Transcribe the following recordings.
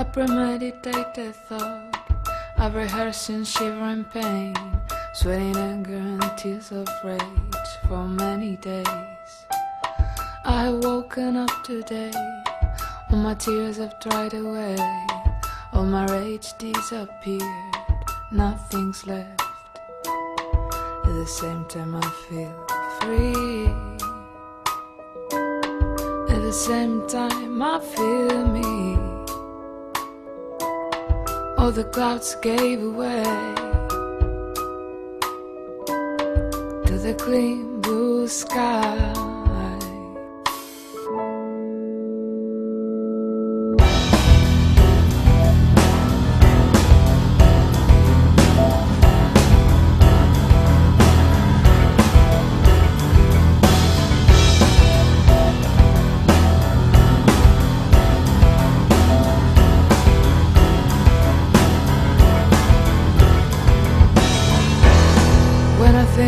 A premeditated thought of rehearsing shivering pain, sweating anger and tears of rage for many days. I have woken up today, all my tears have dried away, all my rage disappeared, nothing's left. At the same time, I feel free. At the same time, I feel me. All the clouds gave away to the clean blue sky.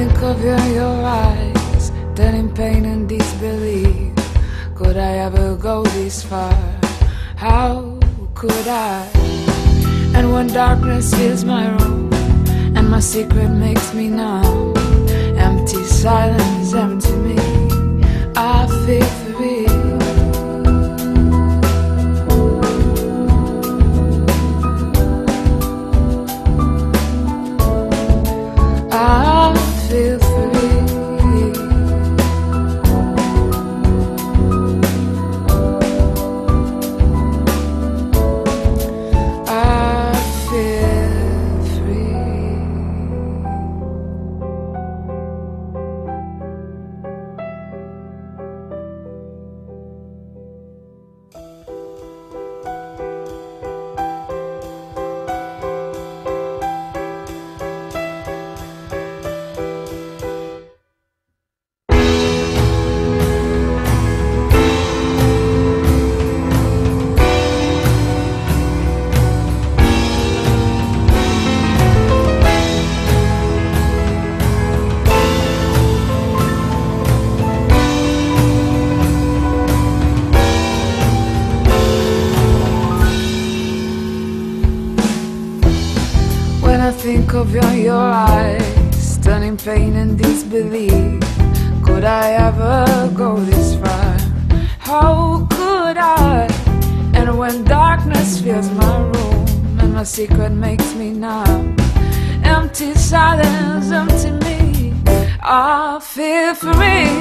You your eyes, then in pain and disbelief, could I ever go this far? How could I? And when darkness fills my room, and my secret makes me numb, empty silence, empty me, Of you and your eyes, turning pain and disbelief, could I ever go this far? How could I? And when darkness fills my room and my secret makes me numb, empty silence, empty me, I feel free.